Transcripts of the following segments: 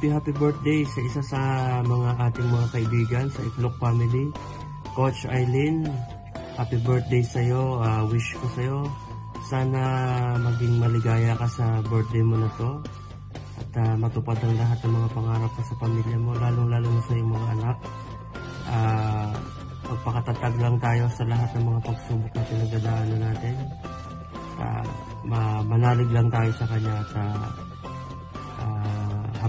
happy happy birthday sa isa sa mga ating mga kaibigan sa Iklok family. Coach Eileen, happy birthday sa iyo. Uh, wish ko sa iyo sana maging maligaya ka sa birthday mo na to at uh, matupad ang lahat ng mga pangarap mo sa pamilya mo, lalong-lalo na sa iyong mga anak. Uh, magpakatatag lang tayo sa lahat ng mga pagsubok na pinagdadaanan natin. Uh, ma manalig lang tayo sa Kanya at uh,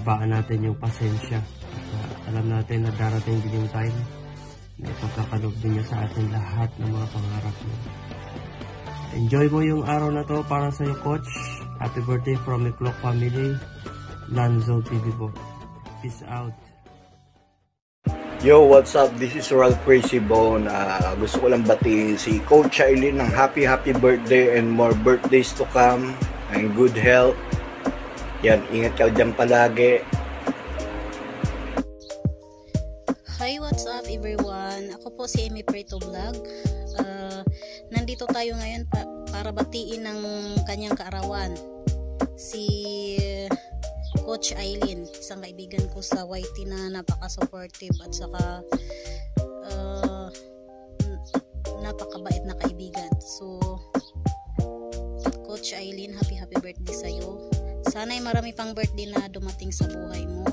habaan natin yung pasensya. At, uh, alam natin na darating din yung time na ipagkakalob din niya sa atin lahat ng mga pangarap mo. Enjoy mo yung araw na to para sa iyo, Coach. Happy birthday from the Clock family. Lanzo TV po. Peace out. Yo, what's up? This is Ralph Crazy Bone. Uh, gusto ko lang batiin si Coach Aileen ng happy happy birthday and more birthdays to come and good health. Yan, ingat ka dyan palagi. Hi, what's up everyone? Ako po si Amy Preto Vlog. Uh, nandito tayo ngayon pa para batiin ng kanyang kaarawan. Si Coach Eileen, isang kaibigan ko sa YT na napaka-supportive at saka uh, napakabait na kaibigan. So, Coach Eileen, happy happy birthday sa iyo. Sana ay marami pang birthday na dumating sa buhay mo.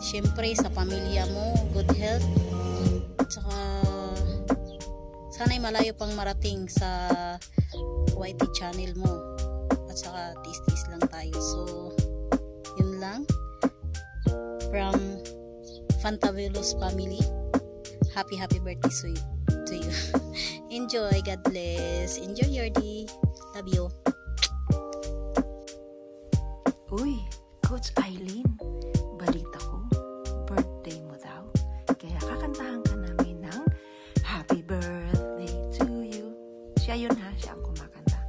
Siyempre, sa pamilya mo, good health. At saka, sana ay malayo pang marating sa YT channel mo. At saka, tis-tis lang tayo. So, yun lang. From Fantavelos family. Happy, happy birthday to. To you. Enjoy. God bless. Enjoy your day. Love you. Uy, Coach Eileen, balita ko, birthday mo daw. Kaya kakantahan ka namin ng Happy Birthday to you. Siya yun ha, siya ang kumakanta.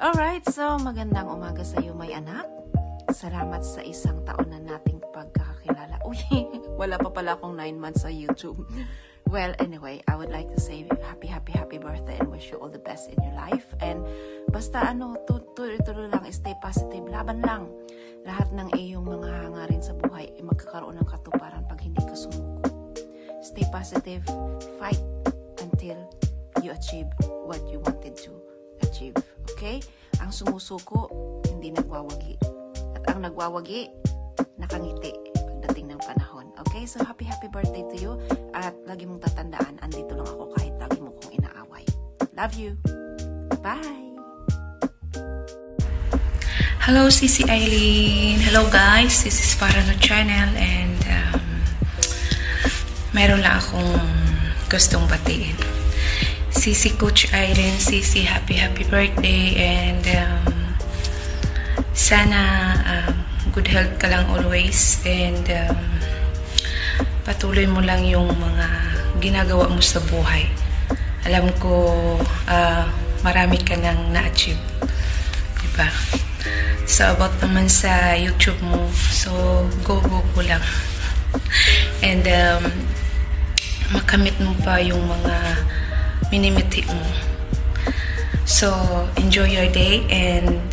Alright, so magandang umaga sa iyo, may anak. Salamat sa isang taon na nating pagkakakilala. Uy, wala pa pala akong 9 months sa YouTube. Well, anyway, I would like to say happy, happy, happy birthday and wish you all the best in your life. And basta ano, tuloy-tuloy lang, stay positive, laban lang. Lahat ng iyong mga hangarin sa buhay ay magkakaroon ng katuparan pag hindi ka sumuko. Stay positive, fight until you achieve what you wanted to achieve. Okay? Ang sumusuko, hindi nagwawagi. At ang nagwawagi, nakangiti pagdating ng panahon. Okay? So, happy, happy birthday to you. At lagi mong tatandaan, andito lang ako kahit lagi mo kong inaaway. Love you. Bye! Hello, Sisi Eileen. Hello, guys. This is Parano Channel and um, meron lang akong gustong batiin. Sisi Coach Eileen, Sisi, happy, happy birthday and um, sana um, good health ka lang always and um, patuloy mo lang yung mga ginagawa mo sa buhay. Alam ko uh, marami ka nang na-achieve. Diba? So, about naman sa YouTube mo, so, go, go, go lang. And, um, makamit mo pa yung mga minimiti mo. So, enjoy your day and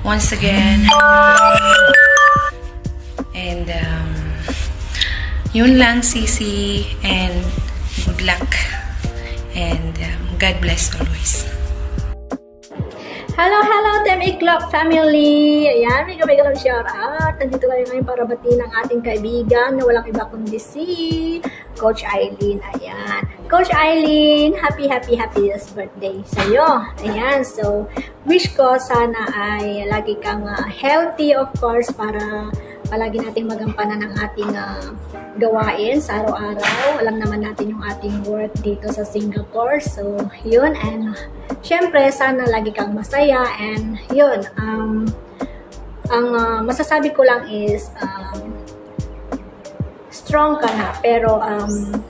once again, and, um, yun lang, Sisi, and good luck. And um, God bless always. Hello, hello, Tem Iklop family! Ayan, may gamay ganun shout out. Nandito kayo ngayon para batiin ang ating kaibigan na walang iba kundi si Coach Eileen. Ayan. Coach Eileen, happy, happy, happy birthday sa'yo. Ayan, so wish ko sana ay lagi kang uh, healthy of course para palagi nating magampanan ang ating uh, gawain sa araw-araw. Alam naman natin yung ating work dito sa Singapore. So, yun. And, syempre, sana lagi kang masaya. And, yun. Um, ang uh, masasabi ko lang is, um, strong ka na. Pero, um,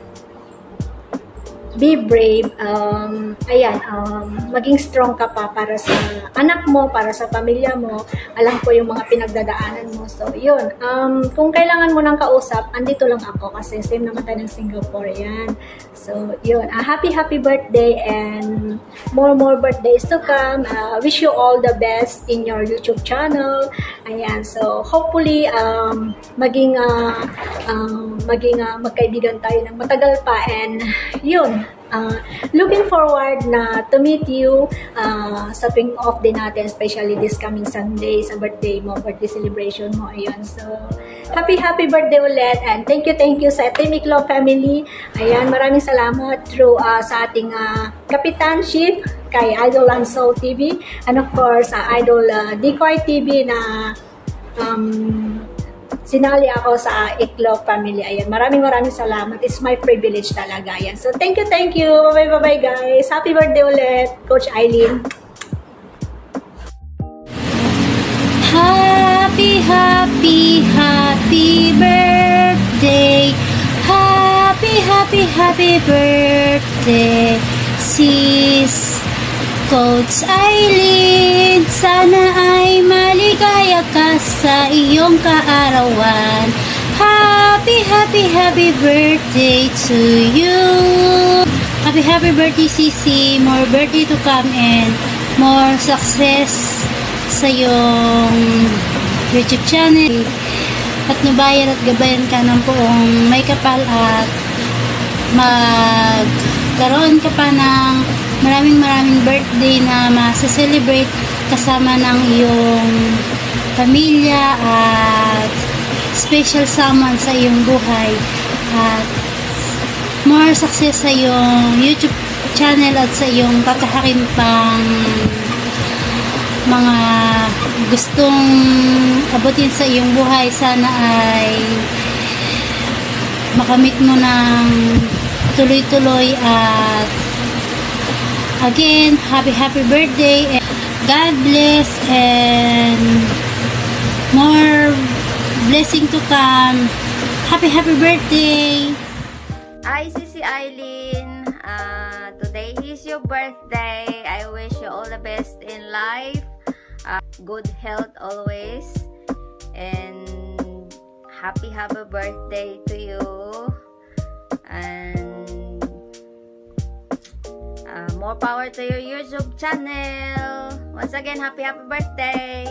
be brave. Um, ayan, um, maging strong ka pa para sa anak mo, para sa pamilya mo. Alam ko yung mga pinagdadaanan mo. So, yun. Um, kung kailangan mo ng kausap, andito lang ako kasi same naman tayo ng Singapore. Yan. So, yun. Uh, happy, happy birthday and more, more birthdays to come. Uh, wish you all the best in your YouTube channel. Ayan. So, hopefully, um, maging, uh, um, maging uh, magkaibigan tayo ng matagal pa and yun, uh, looking forward na to meet you uh, sa tuwing off din natin, especially this coming Sunday sa birthday mo, birthday celebration mo. Ayun, so happy, happy birthday ulit and thank you, thank you sa Team Iklo family. Ayan, maraming salamat through uh, sa ating uh, kapitanship kay Idol Lansol TV and of course sa uh, Idol uh, Decoy TV na um, sinali ako sa Iklog family. Ayan, maraming maraming salamat. It's my privilege talaga. Ayan. So, thank you, thank you. Bye-bye, guys. Happy birthday ulit, Coach Eileen. Happy, happy, happy birthday. Happy, happy, happy birthday, sis. Coach Eileen, sa iyong kaarawan. Happy, happy, happy birthday to you. Happy, happy birthday, Sisi. More birthday to come and more success sa iyong YouTube channel. At nabayan at gabayan ka ng buong may kapal at magkaroon ka pa ng maraming maraming birthday na ma-celebrate kasama ng iyong pamilya at special someone sa iyong buhay. At more success sa iyong YouTube channel at sa iyong pagkakakim pang mga gustong abutin sa iyong buhay sana ay makamit mo ng tuloy-tuloy at Again, happy happy birthday and God bless and more blessing to come. Happy happy birthday. Hi, Sisi Eileen. Uh, today is your birthday. I wish you all the best in life. Uh, good health always. And happy happy birthday to you. And Uh, more power to your YouTube channel. Once again, happy happy birthday!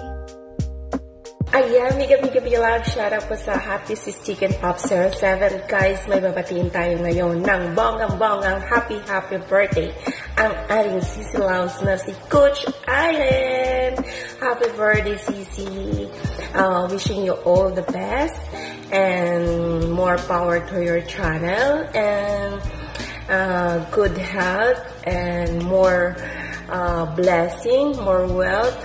Ayan, mega love shoutout po sa Happy Sis Chicken Pop 07. Guys, may babatiin tayo ngayon ng bonggang-bonggang happy happy birthday ang ating Sisi Lounge na si Coach Island. Happy birthday, Sisi. Uh, wishing you all the best and more power to your channel and uh, good health and more uh, blessing, more wealth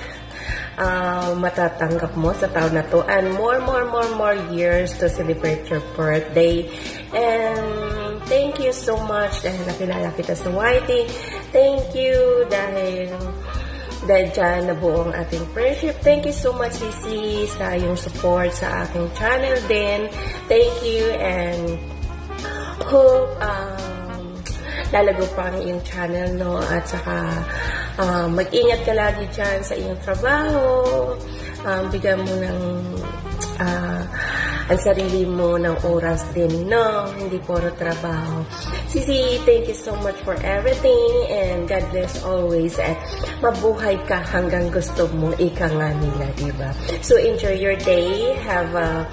uh, matatanggap mo sa taon na to and more, more, more, more years to celebrate your birthday. And thank you so much dahil nakilala kita sa YT. Thank you dahil dahil dyan nabuo ang ating friendship. Thank you so much, Sisi, sa yung support sa aking channel din. Thank you and hope um, lalago pa ang iyong channel, no? At saka, uh, mag-ingat ka lagi dyan sa iyong trabaho. Um, bigyan mo ng uh, ang sarili mo ng oras din, no? Hindi puro trabaho. Sisi, thank you so much for everything and God bless always at mabuhay ka hanggang gusto mo ika nga nila, diba? So, enjoy your day. Have a,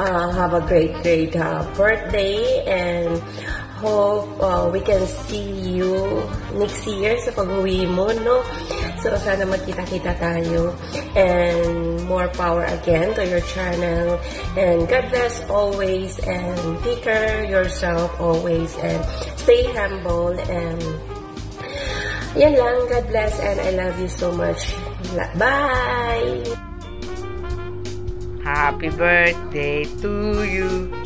uh, have a great, great uh, birthday and hope uh, we can see you next year sa pag-uwi mo, no? So, sana magkita-kita tayo. And more power again to your channel. And God bless always. And take care yourself always. And stay humble. And yan lang. God bless. And I love you so much. Bye! Happy birthday to you.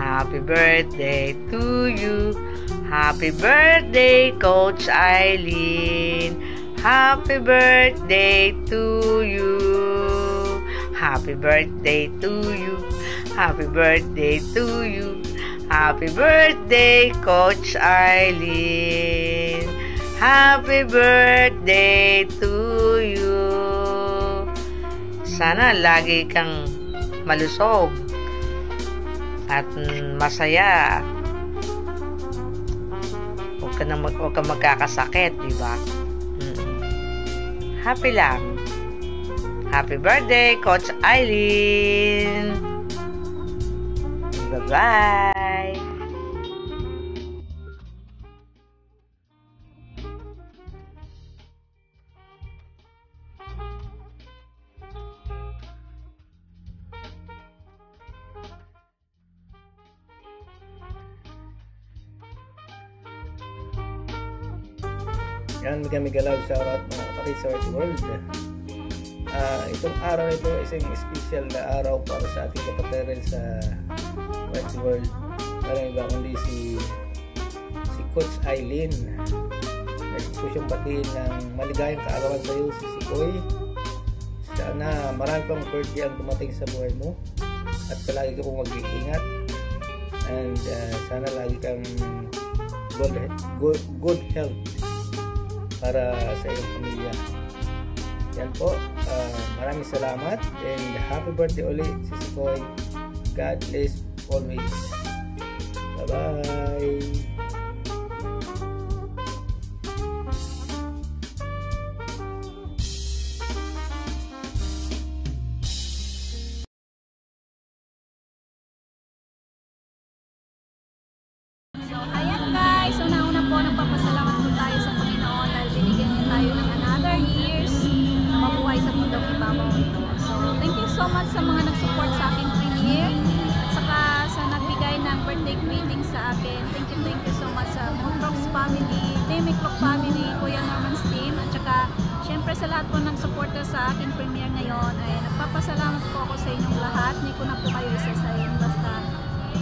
Happy birthday to you. Happy birthday, Coach Eileen. Happy birthday to you. Happy birthday to you. Happy birthday to you. Happy birthday, Coach Eileen. Happy birthday to you. Sana lagi kang malusog at masaya. Huwag ka, na mag, huwag ka magkakasakit, di ba? Happy lang. Happy birthday, Coach Eileen! Bye-bye! Yan, mega mega love shoutout mga kapatid sa World. Ah, itong araw ito is isang special na araw para sa ating kapatid rin sa Earth World. Parang iba kundi si si Coach Eileen. Nais ko siyang batiin ng maligayang kaarawan sa iyo, si Sikoy. Sana marami pang birthday ang dumating sa buhay mo at palagi ka pong mag-iingat and ah, sana lagi kang good, good, good health para sa iyong pamilya. Yan po. Ah, maraming salamat and happy birthday ulit si Sikoy. God bless always. Bye-bye. Thank you, so much sa Montrox family, Team Iklok family, Kuya Norman's team, at saka syempre sa lahat po ng suporta sa aking premiere ngayon ay nagpapasalamat po ako sa inyong lahat. Hindi ko na po kayo isa-sayin. Basta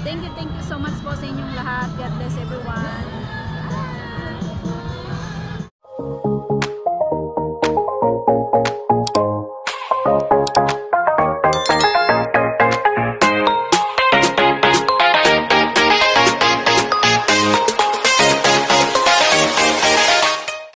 Thank you, thank you so much po sa inyong lahat. God bless everyone.